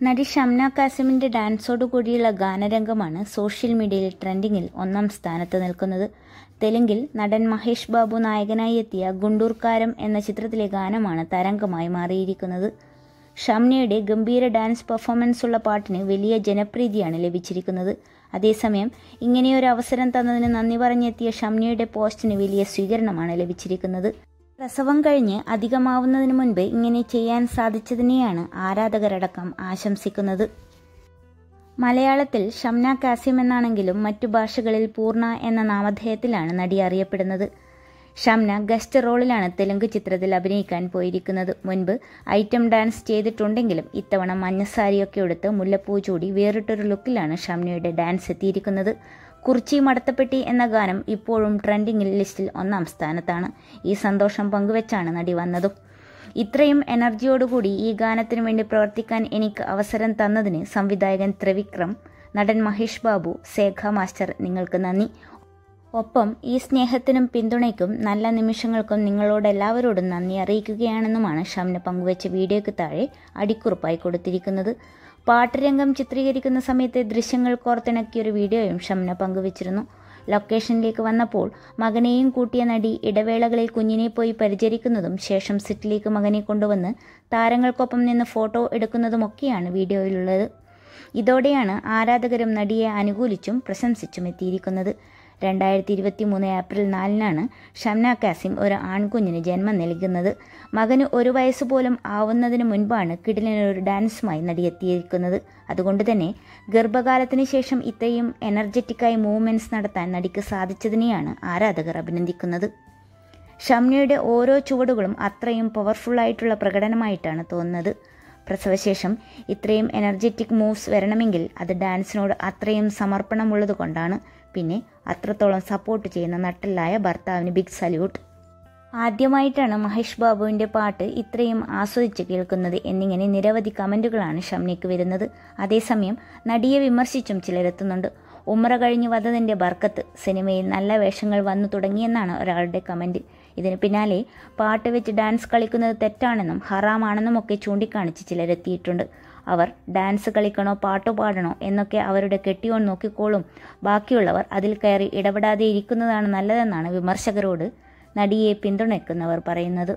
നടി ഷംന കാസിമിന്റെ ഡാൻസോടു കൂടിയുള്ള ഗാനരംഗമാണ് സോഷ്യൽ മീഡിയയിൽ ട്രെൻഡിങ്ങിൽ ഒന്നാം സ്ഥാനത്ത് നിൽക്കുന്നത്. തെലുങ്കിൽ നടൻ മഹേഷ് ബാബു നായകനായി എത്തിയ ഗുണ്ടൂർക്കാരം എന്ന ചിത്രത്തിലെ ഗാനമാണ് തരംഗമായി മാറിയിരിക്കുന്നത്. ഷംനയുടെ ഗംഭീര ഡാൻസ് പെർഫോമൻസ് ഉള്ള പാട്ടിന് വലിയ ജനപ്രീതിയാണ് ലഭിച്ചിരിക്കുന്നത്. അതേസമയം ഇങ്ങനെയൊരു അവസരം തന്നതിന് നന്ദി പറഞ്ഞെത്തിയ ഷംനയുടെ പോസ്റ്റിന് വലിയ സ്വീകരണമാണ് ലഭിച്ചിരിക്കുന്നത്. പ്രസവം കഴിഞ്ഞ് അധികമാവുന്നതിന് മുൻപ് ഇങ്ങനെ ചെയ്യാൻ സാധിച്ചതിനെയാണ് ആരാധകരടക്കം ആശംസിക്കുന്നത്. മലയാളത്തിൽ ഷംന കാസിം എന്നാണെങ്കിലും മറ്റു ഭാഷകളിൽ പൂർണ എന്ന നാമധേയത്തിലാണ് നടി അറിയപ്പെടുന്നത്. ഷംന ഗസ്റ്റ് റോളിലാണ് തെലുങ്ക് ചിത്രത്തിൽ അഭിനയിക്കാൻ പോയിരിക്കുന്നത്. മുൻപ് ഐറ്റം ഡാൻസ് ചെയ്തിട്ടുണ്ടെങ്കിലും ഇത്തവണ മഞ്ഞസാരിയൊക്കെ എടുത്ത് മുല്ലപ്പൂ ചൂടി വേറിട്ടൊരു ലുക്കിലാണ് ഷംനയുടെ ഡാൻസ് എത്തിയിരിക്കുന്നത്. കുർച്ചി മടത്തപ്പെട്ടി എന്ന ഗാനം ഇപ്പോഴും ട്രെൻഡിംഗ് ലിസ്റ്റിൽ ഒന്നാം സ്ഥാനത്താണ്. ഈ സന്തോഷം പങ്കുവെച്ചാണ് നടി വന്നതും. ഇത്രയും എനർജിയോടുകൂടി ഈ ഗാനത്തിനു വേണ്ടി പ്രവർത്തിക്കാൻ എനിക്ക് അവസരം തന്നതിന് സംവിധായകൻ ത്രിവിക്രം നടൻ മഹേഷ് ബാബു സേഖ മാസ്റ്റർ നിങ്ങൾക്ക് നന്ദി. ഒപ്പം ഈ സ്നേഹത്തിനും പിന്തുണയ്ക്കും നല്ല നിമിഷങ്ങൾക്കും നിങ്ങളോട് എല്ലാവരോടും നന്ദി അറിയിക്കുകയാണെന്നുമാണ് ഷംന പങ്കുവച്ച വീഡിയോയ്ക്ക് താഴെ അടിക്കുറിപ്പായി കൊടുത്തിരിക്കുന്നത്. പാട്ടുരംഗം ചിത്രീകരിക്കുന്ന സമയത്തെ ദൃശ്യങ്ങൾ കോർത്തിണക്കിയൊരു വീഡിയോയും ഷംന പങ്കുവച്ചിരുന്നു. ലൊക്കേഷനിലേക്ക് വന്നപ്പോൾ മകനെയും കൂട്ടിയ നടി ഇടവേളകളിൽ കുഞ്ഞിനെ പോയി പരിചരിക്കുന്നതും ശേഷം സിറ്റിലേക്ക് മകനെ കൊണ്ടുവന്ന് താരങ്ങൾക്കൊപ്പം നിന്ന് ഫോട്ടോ എടുക്കുന്നതുമൊക്കെയാണ് വീഡിയോയിലുള്ളത്. ഇതോടെയാണ് ആരാധകരും നടിയെ അനുകൂലിച്ചും പ്രശംസിച്ചും എത്തിയിരിക്കുന്നത് രണ്ടായിരത്തി ഇരുപത്തി മൂന്ന് ഏപ്രിൽ നാലിനാണ് ഷംന കാസിം ഒരു ആൺകുഞ്ഞിന് ജന്മം നൽകുന്നത്. മകന് ഒരു വയസ്സ് പോലും ആവുന്നതിന് മുൻപാണ് കിടിലനൊരു ഡാൻസുമായി നടിയെത്തിയിരിക്കുന്നത്. അതുകൊണ്ട് തന്നെ ഗർഭകാലത്തിന് ശേഷം ഇത്രയും എനർജറ്റിക്കായി മൂവ്മെന്റ്സ് നടത്താൻ നടിക്ക് സാധിച്ചതിനെയാണ് ആരാധകർ അഭിനന്ദിക്കുന്നത്. ഷംനയുടെ ഓരോ ചുവടുകളും അത്രയും പവർഫുള്ളായിട്ടുള്ള പ്രകടനമായിട്ടാണ് തോന്നുന്നത്. പ്രസവശേഷം ഇത്രയും എനർജറ്റിക് മൂവ്സ് വരണമെങ്കിൽ അത് ഡാൻസിനോട് അത്രയും സമർപ്പണമുള്ളത് കൊണ്ടാണ് പിന്നെ അത്രത്തോളം സപ്പോർട്ട് ചെയ്യുന്ന നട്ടല്ലായ ഭർത്താവിന് ബിഗ് സല്യൂട്ട് ആദ്യമായിട്ടാണ് മഹേഷ് ബാബുവിന്റെ പാട്ട് ഇത്രയും ആസ്വദിച്ച് കേൾക്കുന്നത് എന്നിങ്ങനെ നിരവധി കമന്റുകളാണ് ഷംനയ്ക്ക് വരുന്നത്. അതേസമയം നടിയെ വിമർശിച്ചും ചിലരെത്തുന്നുണ്ട്. ഉമ്ര കഴിഞ്ഞ് വധതിന്റെ ബർക്കത്ത് സിനിമയിൽ നല്ല വേഷങ്ങൾ വന്നു തുടങ്ങിയെന്നാണ് ഒരാളുടെ കമന്റ് ഇതിന് പിന്നാലെ പാട്ട് വെച്ച് ഡാൻസ് കളിക്കുന്നത് തെറ്റാണെന്നും ഹറാമാണെന്നും ഒക്കെ ചൂണ്ടിക്കാണിച്ച് ചിലരെത്തിയിട്ടുണ്ട്. അവർ ഡാൻസ് കളിക്കണോ പാട്ടു പാടണോ എന്നൊക്കെ അവരുടെ കെട്ടിയോൺ നോക്കിക്കോളും. ബാക്കിയുള്ളവർ അതിൽ കയറി ഇടപെടാതെ ഇരിക്കുന്നതാണ് നല്ലതെന്നാണ് വിമർശകരോട് നടിയെ പിന്തുണയ്ക്കുന്നവർ പറയുന്നത്.